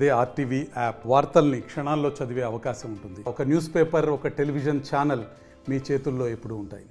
అదే RTV app వార్తల్ని క్షణాల్లో చదివే అవకాశం ఉంటుంది. ఒక న్యూస్ పేపర్ ఒక టెలివిజన్ ఛానల్ మీ చేతుల్లో ఎప్పుడు ఉంటాయి.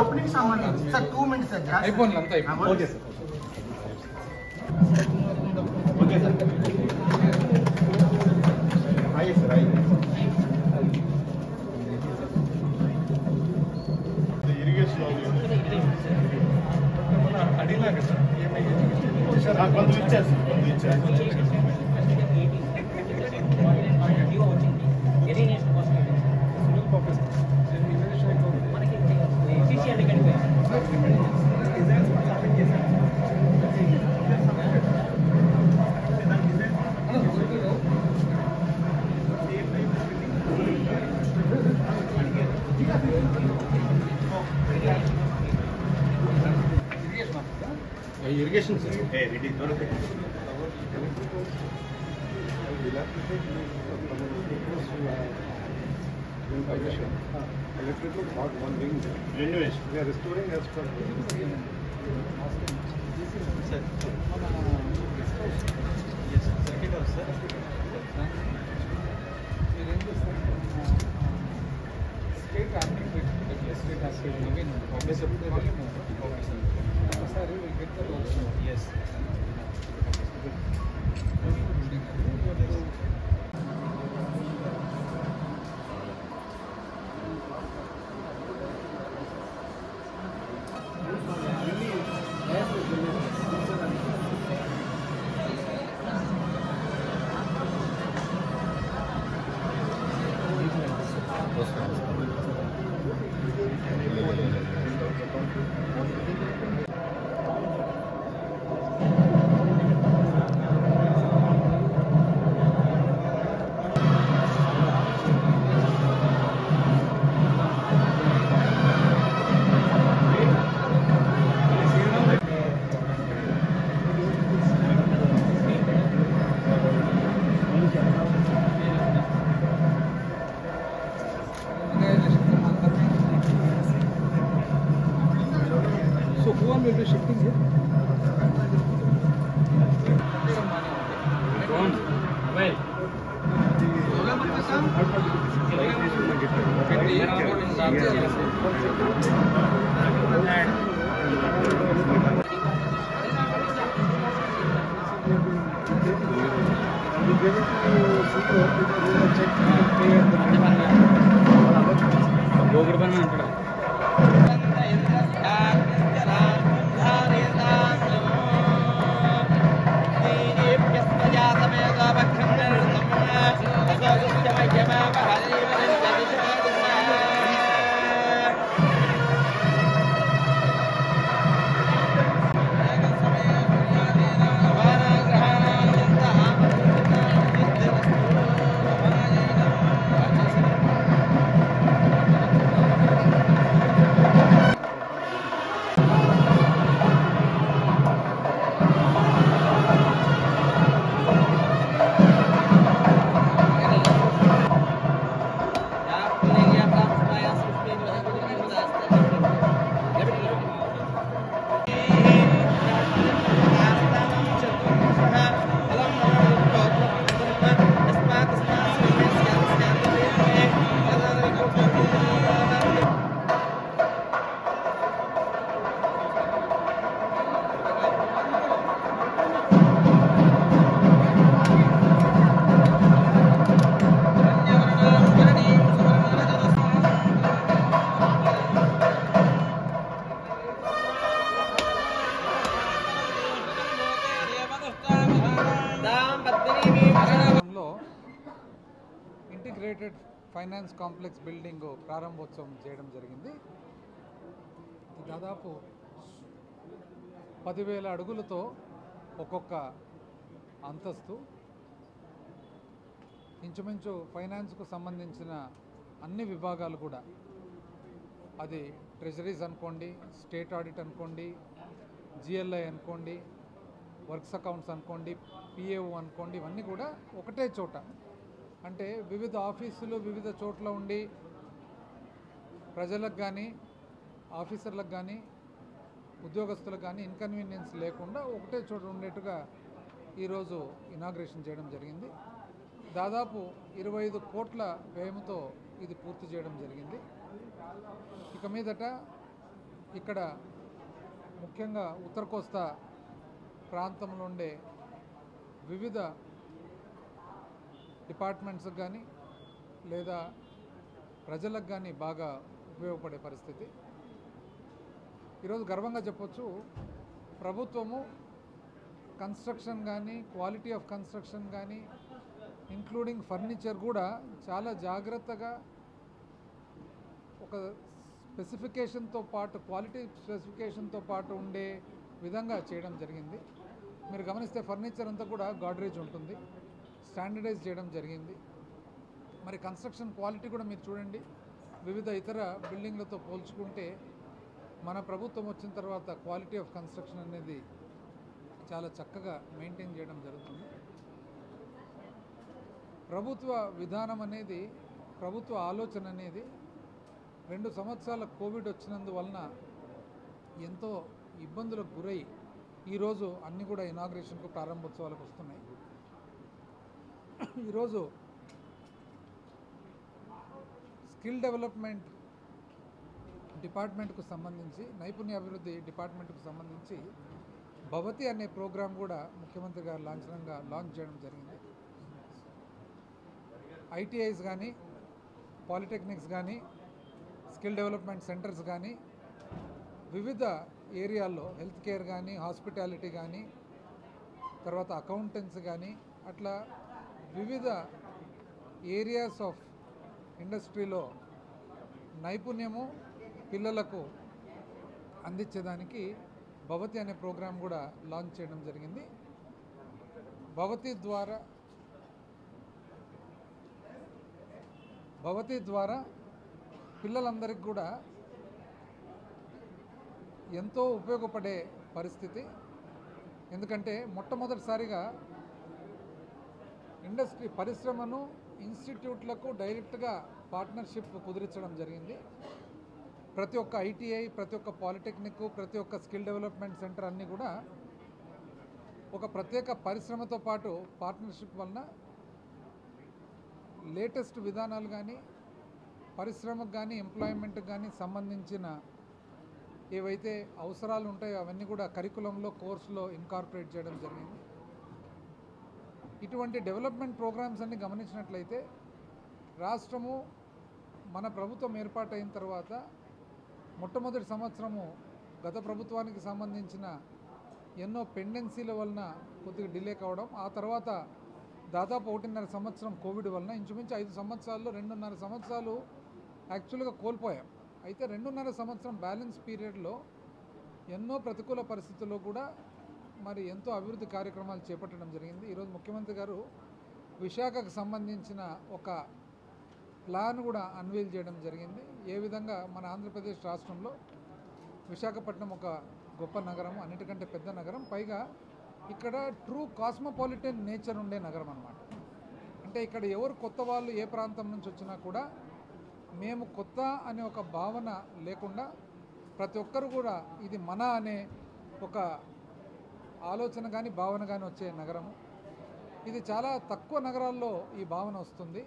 ఓపెనింగ్ సంబంధించి. Sir two minutes sir. అయిపోయింది అంతా అయిపోయింది. Okay sir. అయ్యి సార్. అయ్యి కొంచెం ఇచ్చారు సార్ కొంచెం ఇచ్చారు irrigation electrical part one wing renovation we are restoring as per sir yes second house sir So who will be shifting here? Well, we give it to Super, check and pay at the money. Go, go, go, go. Integrated finance complex building ప్రారంభోత్సవం చేయడం జరిగింది. దాదాపు పదివేల అడుగులతో ఒక్కొక్క అంతస్తు. ఇంచుమించు ఫైనాన్స్కు సంబంధించిన అన్ని విభాగాలు కూడా. అది ట్రెజరీస్ అనుకోండి స్టేట్ ఆడిట్ అనుకోండి జిఎల్ఐ అనుకోండి వర్క్స్ అకౌంట్స్ అనుకోండి పిఏఓ అనుకోండి ఇవన్నీ కూడా ఒకటే చోట. అంటే వివిధ ఆఫీసులు వివిధ చోట్ల ఉండి ప్రజలకు కానీ ఆఫీసర్లకు కానీ ఉద్యోగస్తులకు కానీ ఇన్కన్వీనియన్స్ లేకుండా ఒకటే చోట ఉండేట్టుగా ఈరోజు ఇనాగ్రేషన్ చేయడం జరిగింది. దాదాపు ఇరవై ఐదు కోట్ల వ్యయంతో ఇది పూర్తి చేయడం జరిగింది. ఇక మీదట ఇక్కడ ముఖ్యంగా ఉత్తర కోస్తా ప్రాంతంలో ఉండే వివిధ డిపార్ట్మెంట్స్కి కానీ లేదా ప్రజలకు కానీ బాగా ఉపయోగపడే పరిస్థితి. ఈరోజు గర్వంగా చెప్పొచ్చు ప్రభుత్వము కన్స్ట్రక్షన్ కానీ క్వాలిటీ ఆఫ్ కన్స్ట్రక్షన్ కానీ ఇంక్లూడింగ్ ఫర్నిచర్ కూడా చాలా జాగ్రత్తగా ఒక స్పెసిఫికేషన్తో పాటు క్వాలిటీ స్పెసిఫికేషన్తో పాటు ఉండే విధంగా చేయడం జరిగింది. మీరు గమనిస్తే ఫర్నిచర్ అంతా కూడా గాడ్రేజ్ ఉంటుంది. స్టాండర్డైజ్ చేయడం జరిగింది. మరి కన్స్ట్రక్షన్ క్వాలిటీ కూడా మీరు చూడండి. వివిధ ఇతర బిల్డింగ్లతో పోల్చుకుంటే మన ప్రభుత్వం వచ్చిన తర్వాత క్వాలిటీ ఆఫ్ కన్స్ట్రక్షన్ అనేది చాలా చక్కగా మెయింటైన్ చేయడం జరుగుతుంది. ప్రభుత్వ విధానం అనేది ప్రభుత్వ ఆలోచన అనేది రెండు సంవత్సరాల కోవిడ్ వచ్చినందువలన ఎంతో ఇబ్బందులకు గురై ఈరోజు అన్నీ కూడా ఇనాగ్రేషన్కు ప్రారంభోత్సవాలకు వస్తున్నాయి. ఈరోజు స్కిల్ డెవలప్మెంట్ డిపార్ట్మెంట్కు సంబంధించి నైపుణ్య అభివృద్ధి డిపార్ట్మెంట్కు సంబంధించి భవతి అనే ప్రోగ్రాం కూడా ముఖ్యమంత్రి గారు లాంఛనంగా లాంచ్ చేయడం జరిగింది. ఐటీఐస్ కానీ పాలిటెక్నిక్స్ కానీ స్కిల్ డెవలప్మెంట్ సెంటర్స్ కానీ వివిధ ఏరియాల్లో హెల్త్ కేర్ కానీ హాస్పిటాలిటీ కానీ తర్వాత అకౌంటెంట్స్ కానీ అట్లా వివిధ ఏరియాస్ ఆఫ్ ఇండస్ట్రీలో నైపుణ్యము పిల్లలకు అందించేదానికి భవతి అనే ప్రోగ్రాం కూడా లాంచ్ చేయడం జరిగింది. భవతి ద్వారా భవతి ద్వారా పిల్లలందరికీ కూడా ఎంతో ఉపయోగపడే పరిస్థితి. ఎందుకంటే మొట్టమొదటిసారిగా ఇండస్ట్రీ పరిశ్రమను ఇన్స్టిట్యూట్లకు డైరెక్ట్గా పార్ట్నర్షిప్ కుదిరించడం జరిగింది. ప్రతి ఒక్క ఐటీఐ ప్రతి ఒక్క పాలిటెక్నిక్ ప్రతి ఒక్క స్కిల్ డెవలప్మెంట్ సెంటర్ అన్నీ కూడా ఒక ప్రత్యేక పరిశ్రమతో పాటు పార్ట్నర్షిప్ వలన లేటెస్ట్ విధానాలు కానీ పరిశ్రమకు కానీ ఎంప్లాయ్మెంట్కి కానీ సంబంధించిన ఏవైతే అవసరాలు ఉంటాయో అవన్నీ కూడా కరికులంలో కోర్సులో ఇన్కార్పొరేట్ చేయడం జరిగింది. ఇటువంటి డెవలప్మెంట్ ప్రోగ్రామ్స్ అన్ని గమనించినట్లయితే రాష్ట్రము మన ప్రభుత్వం ఏర్పాటైన తర్వాత మొట్టమొదటి సంవత్సరము గత ప్రభుత్వానికి సంబంధించిన ఎన్నో పెండెన్సీల వలన కొద్దిగా డిలే కావడం ఆ తర్వాత దాదాపు ఒకటిన్నర సంవత్సరం కోవిడ్ వలన ఇంచుమించు ఐదు సంవత్సరాల్లో రెండున్నర సంవత్సరాలు యాక్చువల్గా కోల్పోయాం. అయితే రెండున్నర సంవత్సరం బ్యాలెన్స్ పీరియడ్లో ఎన్నో ప్రతికూల పరిస్థితుల్లో కూడా మరి ఎంతో అభివృద్ధి కార్యక్రమాలు చేపట్టడం జరిగింది. ఈరోజు ముఖ్యమంత్రి గారు విశాఖకు సంబంధించిన ఒక ప్లాన్ కూడా అన్వీల్ చేయడం జరిగింది. ఏ విధంగా మన ఆంధ్రప్రదేశ్ రాష్ట్రంలో విశాఖపట్నం ఒక గొప్ప నగరం అన్నిటికంటే పెద్ద నగరం పైగా ఇక్కడ ట్రూ కాస్మోపాలిటన్ నేచర్ ఉండే నగరం అనమాట అంటే ఇక్కడ ఎవరు కొత్త వాళ్ళు ఏ ప్రాంతం నుంచి వచ్చినా కూడా మేము కొత్త అనే ఒక భావన లేకుండా ప్రతి ఒక్కరు కూడా ఇది మన అనే ఒక ఆలోచన కానీ భావన కానీ వచ్చే నగరము. ఇది చాలా తక్కువ నగరాల్లో ఈ భావన వస్తుంది.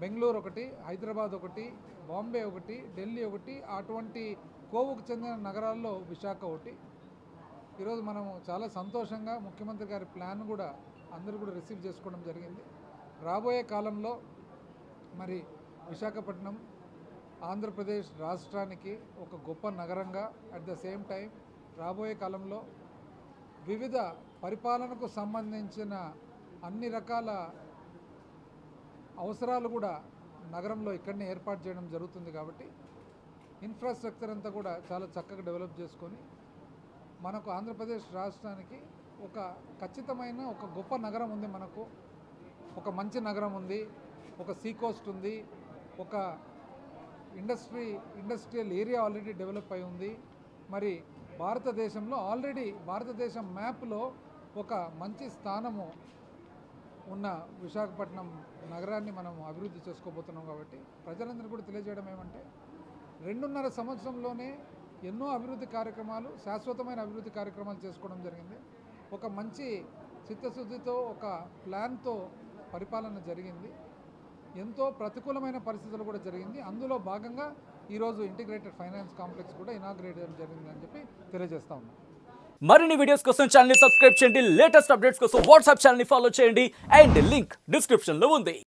బెంగళూరు ఒకటి హైదరాబాద్ ఒకటి బాంబే ఒకటి ఢిల్లీ ఒకటి అటువంటి కోవుకు చెందిన నగరాల్లో విశాఖ ఒకటి. ఈరోజు మనము చాలా సంతోషంగా ముఖ్యమంత్రి గారి ప్లాన్ కూడా అందరూ కూడా రిసీవ్ చేసుకోవడం జరిగింది. రాబోయే కాలంలో మరి విశాఖపట్నం ఆంధ్రప్రదేశ్ రాష్ట్రానికి ఒక గొప్ప నగరంగా అట్ ద సేమ్ టైం రాబోయే కాలంలో వివిధ పరిపాలనకు సంబంధించిన అన్ని రకాల అవసరాలు కూడా నగరంలో ఇక్కడనే ఏర్పాటు చేయడం జరుగుతుంది కాబట్టి ఇన్ఫ్రాస్ట్రక్చర్ అంతా కూడా చాలా చక్కగా డెవలప్ చేసుకొని మనకు ఆంధ్రప్రదేశ్ రాష్ట్రానికి ఒక ఖచ్చితమైన ఒక గొప్ప నగరం ఉంది మనకు. ఒక మంచి నగరం ఉంది ఒక సీ కోస్ట్ ఉంది ఒక industry industrial area already develop అయి ఉంది. మరి భారతదేశంలో ఆల్రెడీ భారతదేశం మ్యాప్లో ఒక మంచి స్థానము ఉన్న విశాఖపట్నం నగరాన్ని మనం అభివృద్ధి చేసుకోబోతున్నాం కాబట్టి ప్రజలందరూ కూడా తెలియజేయడం ఏమంటే రెండున్నర సంవత్సరంలోనే ఎన్నో అభివృద్ధి కార్యక్రమాలు శాశ్వతమైన అభివృద్ధి కార్యక్రమాలు చేసుకోవడం జరిగింది. ఒక మంచి చిత్తశుద్ధితో ఒక ప్లాన్తో పరిపాలన జరిగింది. ఎంతో ప్రతికూలమైన పరిస్థితులు కూడా జరిగింది. అందులో భాగంగా ఈరోజు ఇంటిగ్రేటెడ్ ఫైనాన్స్ కాంప్లెక్స్ కూడా ఇనాగ్రేట్ చేయడం జరిగింది చెప్పి తెలియజేస్తా ఉన్నాం. మరిన్ని వీడియోస్ కోసం ఛానల్ సబ్స్క్రైబ్ చేయండి. లేటెస్ట్ అప్డేట్స్ కోసం వాట్సాప్ ఛానల్ని ఫాలో చేయండి. అండ్ లింక్ డిస్క్రిప్షన్లో ఉంది.